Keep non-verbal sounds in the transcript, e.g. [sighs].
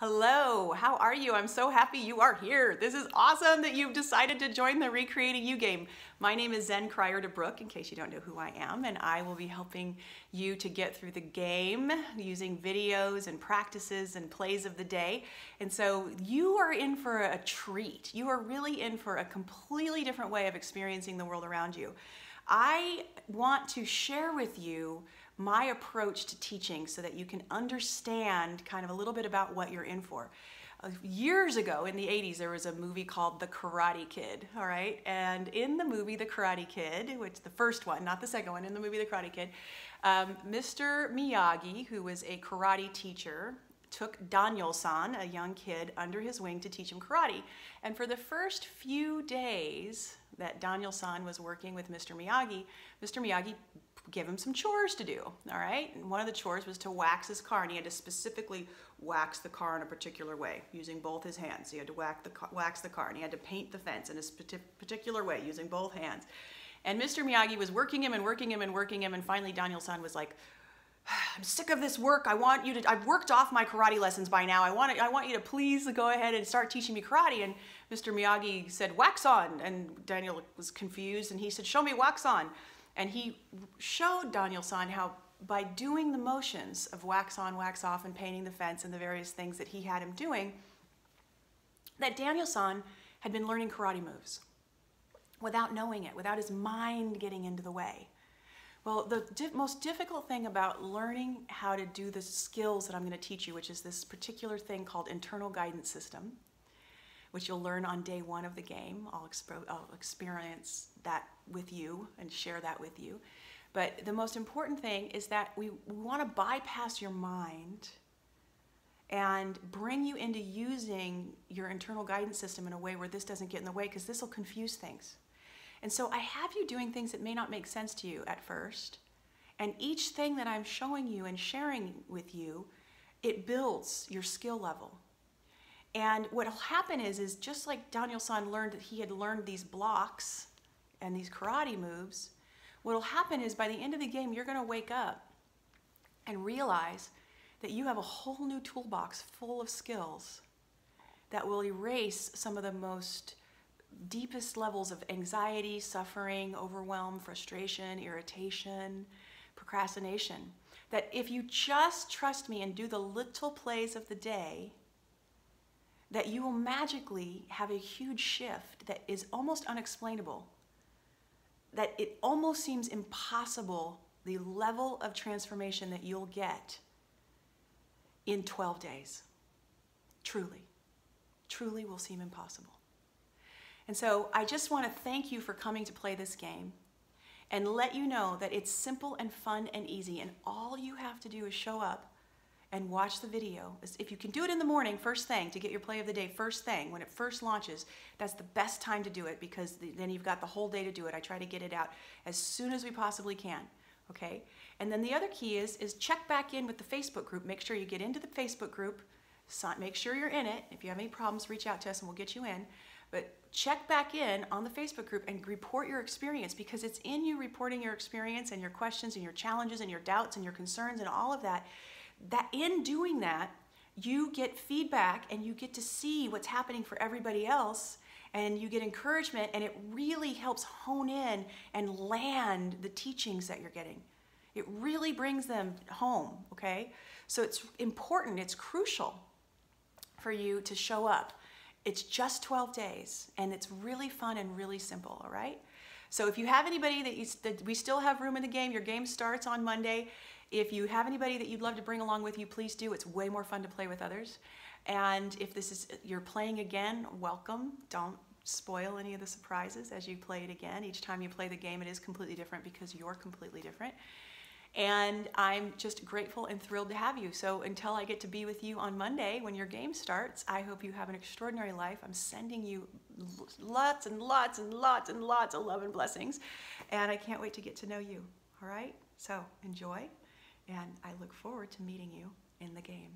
Hello, how are you? I'm so happy you are here. This is awesome that you've decided to join the Recreating You game. My name is Zen Cryar DeBrucke, in case you don't know who I am, and I will be helping you to get through the game using videos and practices and plays of the day. And so you are in for a treat. You are really in for a completely different way of experiencing the world around you. I want to share with you my approach to teaching so that you can understand kind of a little bit about what you're in for. Uh, years ago in the 80s, there was a movie called The Karate Kid, all right? And in the movie The Karate Kid, which the first one, not the second one, in the movie The Karate Kid, um, Mr. Miyagi, who was a karate teacher, took Daniel-san, a young kid, under his wing to teach him karate. And for the first few days that Daniel-san was working with Mr. Miyagi, Mr. Miyagi gave him some chores to do, all right? And one of the chores was to wax his car, and he had to specifically wax the car in a particular way, using both his hands. He had to wax the, wax the car, and he had to paint the fence in a particular way, using both hands. And Mr. Miyagi was working him and working him and working him, and finally Daniel-san was like, [sighs] I'm sick of this work. I want you to, I've worked off my karate lessons by now. I want, I want you to please go ahead and start teaching me karate. And Mr. Miyagi said, wax on. And Daniel was confused and he said, show me wax on. And he showed Daniel-san how by doing the motions of wax on, wax off, and painting the fence and the various things that he had him doing, that Daniel-san had been learning karate moves without knowing it, without his mind getting into the way. Well, the di most difficult thing about learning how to do the skills that I'm going to teach you, which is this particular thing called internal guidance system, which you'll learn on day one of the game. I'll, I'll experience that with you and share that with you. But the most important thing is that we, we want to bypass your mind and bring you into using your internal guidance system in a way where this doesn't get in the way because this will confuse things. And so I have you doing things that may not make sense to you at first. And each thing that I'm showing you and sharing with you, it builds your skill level. And what'll happen is, is just like Daniel-san learned that he had learned these blocks and these karate moves, what'll happen is by the end of the game, you're gonna wake up and realize that you have a whole new toolbox full of skills that will erase some of the most deepest levels of anxiety, suffering, overwhelm, frustration, irritation, procrastination. That if you just trust me and do the little plays of the day, that you will magically have a huge shift that is almost unexplainable. That it almost seems impossible the level of transformation that you'll get in 12 days. Truly, truly will seem impossible. And so I just want to thank you for coming to play this game and let you know that it's simple and fun and easy and all you have to do is show up and watch the video. If you can do it in the morning, first thing, to get your play of the day first thing, when it first launches, that's the best time to do it because then you've got the whole day to do it. I try to get it out as soon as we possibly can, okay? And then the other key is, is check back in with the Facebook group. Make sure you get into the Facebook group, make sure you're in it. If you have any problems, reach out to us and we'll get you in. But check back in on the Facebook group and report your experience because it's in you reporting your experience and your questions and your challenges and your doubts and your concerns and all of that. That in doing that, you get feedback and you get to see what's happening for everybody else and you get encouragement and it really helps hone in and land the teachings that you're getting. It really brings them home, okay? So it's important, it's crucial for you to show up it's just 12 days and it's really fun and really simple, all right? So if you have anybody that, you, that we still have room in the game, your game starts on Monday. If you have anybody that you'd love to bring along with you, please do. It's way more fun to play with others. And if this is you're playing again, welcome. Don't spoil any of the surprises as you play it again. Each time you play the game, it is completely different because you're completely different. And I'm just grateful and thrilled to have you. So until I get to be with you on Monday when your game starts, I hope you have an extraordinary life. I'm sending you lots and lots and lots and lots of love and blessings. And I can't wait to get to know you. All right? So enjoy. And I look forward to meeting you in the game.